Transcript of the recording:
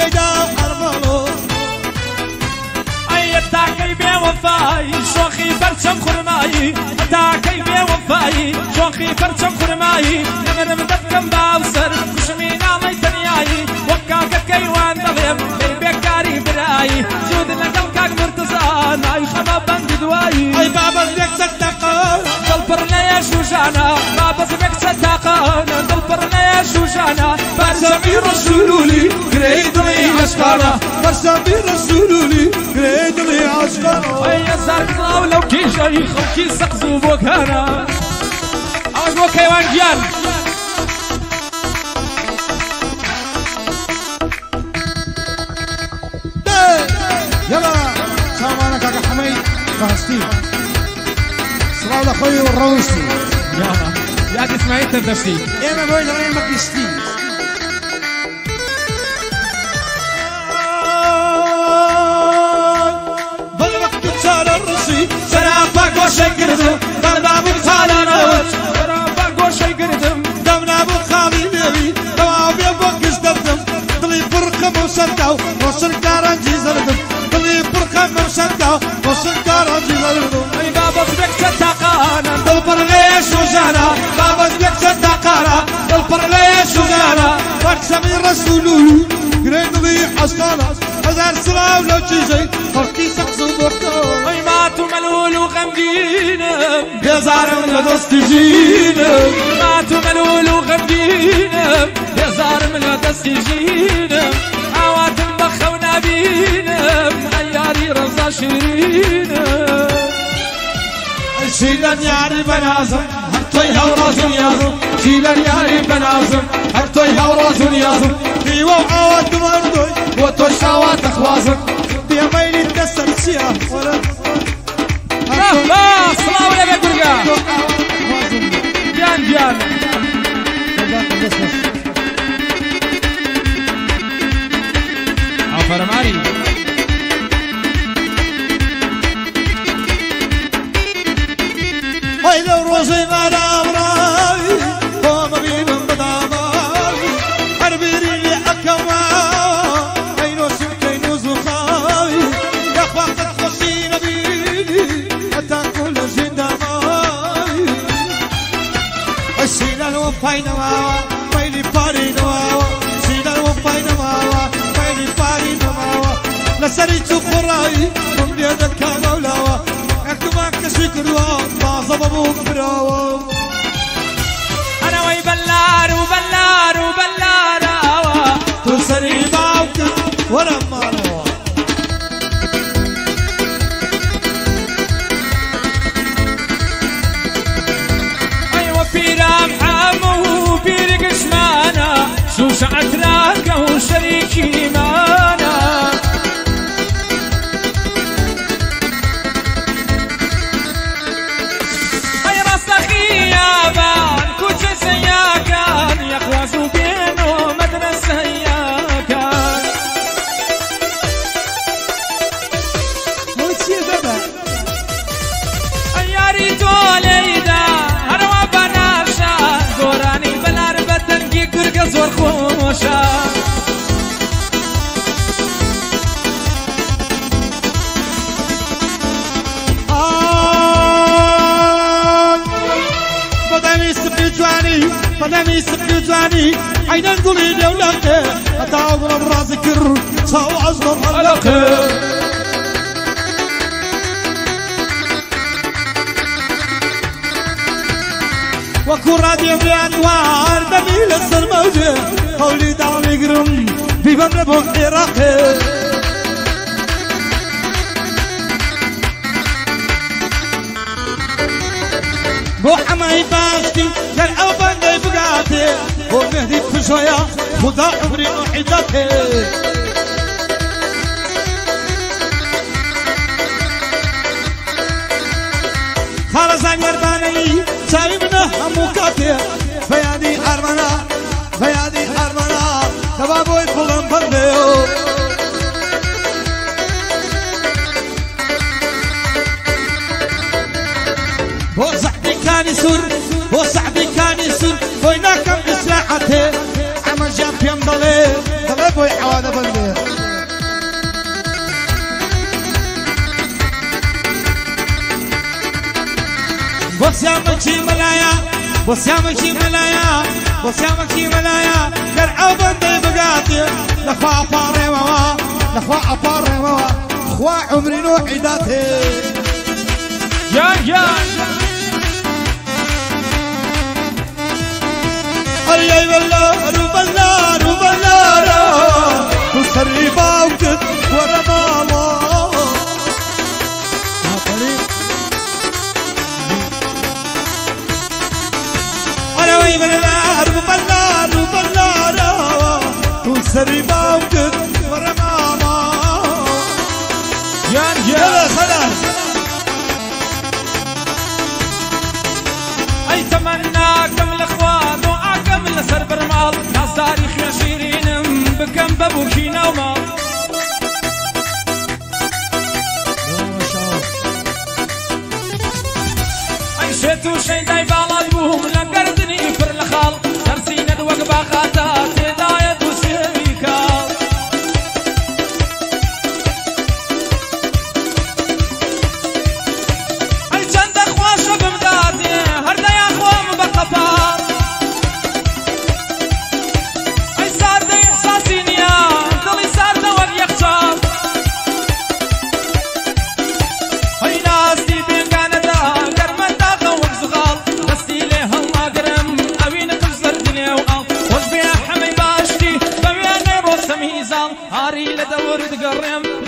شنيدا أرمالو أي تاكي بي وفاي شوخي فرشم خرماي. تاكي بي وفاي شوخي فرشم خرماي. نمر مدكم باوسر كشمين علي تنياي وكاك كيوان دغيم لي بيكاري براي. جود لقل كاك مرتزان أي خما بند دواي. أي بابا ليك صدقان دلبر ليا شوشانا بابا زبك صدقان دلبر ليا شوشانا برسمي رسولي قريدري عسكارة برسمي رسولي قريدري عسكارة أي زار قلاو لو كي شيخ وكي سقزو بوكانا أوش بو كيوان جيان يلا سلام عليك يا حميد فهستين صلاة لأخوي والرويستي يا يا اسماعيل تردشتي أنا بقول لك ما وصل كارنجي زردم كارنجي زردم أي بابا بدك ستاقانا دلبر ليش وجانا. بابا زبيك صدقانا دلبر ليش وجانا. واكسمي رسولو. قريد لي حسكانا هزار سلام لو تشيزي فرقي سقسو بوكو أي ماتوا ملول وغمدينم بيزار من دست جينم ماتوا ملول وغمدينم يا زار من شيرينم شيلن ياري بنازم هرتوي هورازم يازم شيلن ياري بنازم هرتوي هورازم يازم ديو عوات مردوي وتوش عوات أخوازم. دي ميلي تكسر سيا ولا براوا أنا بلار آوا. ولا مالوا راكه وشريكي مانا که زور خوشا بدمی سپری جوانی بدمی سپری جوانی. عینن گلی دیولکه حتی اگر راز کر سو از دم حلقه راديو بأنوار دميل السر موجه قولي دعم يقرم في بمن بوحي راقي بو حماي باستي كان أوبان دي بقاتي. بو مهدي بشويا خدا عمري وحدتي خارزان يرباني ساوي منه همو كاتي بيادي أرمنا بيادي أرمنا. تبابوي فلان برديو بو صاحبي كان يسر بو صاحبي كان يسر. وينك ساعتي اما جاب يم ضلي ضلي بوي حوانا بندي بس يا مكي ملايا بس يا مكي ملايا بس يا مكي ملايا كرعو بندي بقاتي لخوا باري ووا لخوا باري ووا. خوا عمري نوحي داتي يا يا وسري باوكت ورا ماما. يا يلا يا خلاص أي تمناكم الاخوان وأكم لسر برمال ناس تاريخ يشيرين بكم ببوكينا ومال ما شاء الله أي شتو شي داي بالا بوهم لقردني فر الخال درسينا الوقبة خاتات هداية هاري لدور تقرم